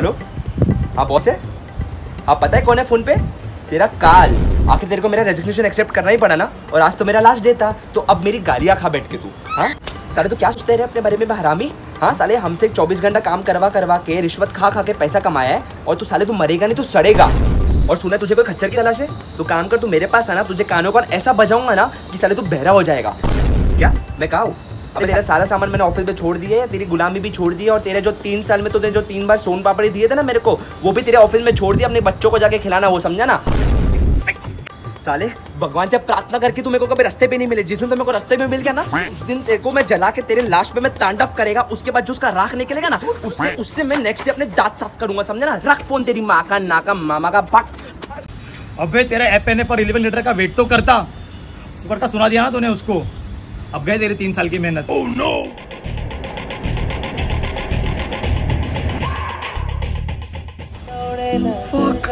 Hello हाँ boss है? हाँ पता है कौन है फ़ोन पे? तेरा काल। आखिर तेरे को मेरा रेजिग्नेशन एक्सेप्ट करना ही पड़ा ना? और आज तो मेरा लास्ट डे था तो अब मेरी गालियाँ खा बैठ के तू हाँ? साले तो क्या सोचते रहे अपने बारे में हरामी? हाँ साले, हमसे 24 घंटा काम करवा करवा के, रिश्वत खा खा के पैसा कमाया है, और तू साले, तू मरेगा नहीं, तू सड़ेगा। और सुना तुझे कोई खच्चर की तलाश है? तो काम कर, तू मेरे पास आना, तुझे कानों का ऐसा बजाऊँगा ना कि साले, तू बहरा हो जाएगा। क्या? मैं कहा अब तेरा सारा सामान मैंने ऑफ़िस में छोड़ दिया है तेरी गुलामी भी छोड़ दी है और तेरे जो तीन साल में तूने जो तीन बार सोन पापड़ी दिए थे ना मेरे को वो भी तेरे ऑफ़िस में छोड़ दिया अपने बच्चों को जाके खिलाना वो समझा ना? साले भगवान से प्रार्थना करके तू मेरे को कभी रास्ते पे नहीं मिले। जिस दिन तो मेरे को रास्ते में मिल गया ना उस दिन तेरे को मैं जला के तेरे लाश पे मैं तांडव करेगा उसके बाद जो उसका राख निकलेगा ना उससे उससे मैं नेक्स्ट डे अपने दांत साफ़ करूँगा समझा ना? रख फ़ोन तेरी माँ का नाका मामा का बक। अबे तेरा एफ़ एन एफ़ और इलेवन लीटर का वेट तो करता। फुकर का सुना दिया ना तूने उसको। अब गए तेरे तीन साल की मेहनत oh, no! Fuck.